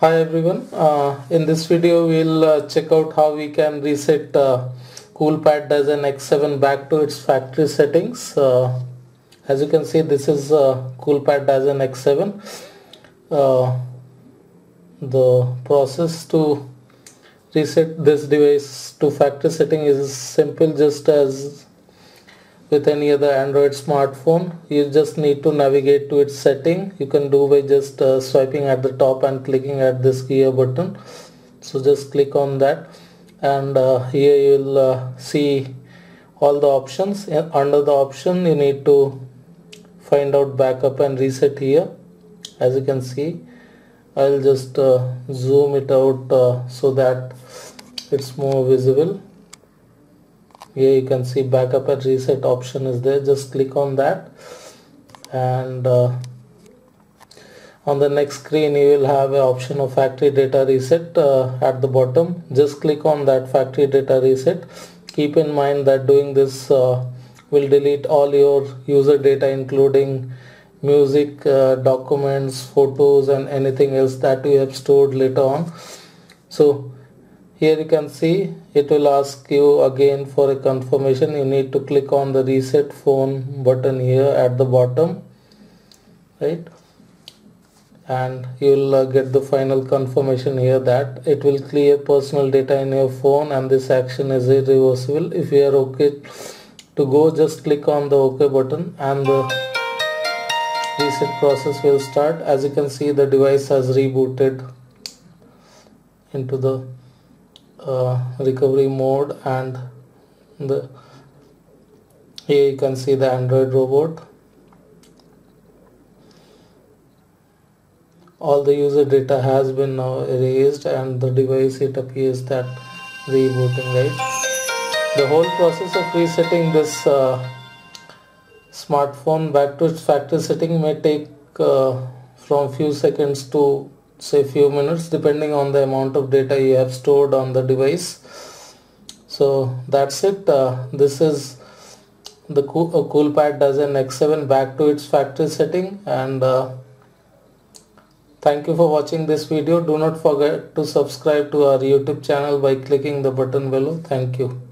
Hi everyone, uh, in this video we'll uh, check out how we can reset uh, CoolPad Dazen X7 back to its factory settings. Uh, as you can see this is uh, CoolPad Dazen X7. Uh, the process to reset this device to factory setting is simple just as with any other Android smartphone you just need to navigate to its setting. You can do by just uh, swiping at the top and clicking at this gear button. So just click on that and uh, here you'll uh, see all the options. Under the option you need to find out backup and reset here. As you can see I'll just uh, zoom it out uh, so that it's more visible here you can see backup and reset option is there. Just click on that. And uh, on the next screen you will have an option of factory data reset uh, at the bottom. Just click on that factory data reset. Keep in mind that doing this uh, will delete all your user data including music uh, documents photos and anything else that you have stored later on. So here you can see it will ask you again for a confirmation. You need to click on the reset phone button here at the bottom right? And you will uh, get the final confirmation here that it will clear personal data in your phone and this action is irreversible. If you are okay to go just click on the ok button and the reset process will start. As you can see the device has rebooted into the uh, recovery mode and the here you can see the android robot. All the user data has been now erased and the device it appears that rebooting right? The whole process of resetting this uh, smartphone back to its factory setting may take uh, from few seconds to say few minutes depending on the amount of data you have stored on the device. So that's it. Uh, this is the cool, uh, coolpad Dazen X7 back to its factory setting. And uh, thank you for watching this video. Do not forget to subscribe to our youtube channel by clicking the button below. Thank you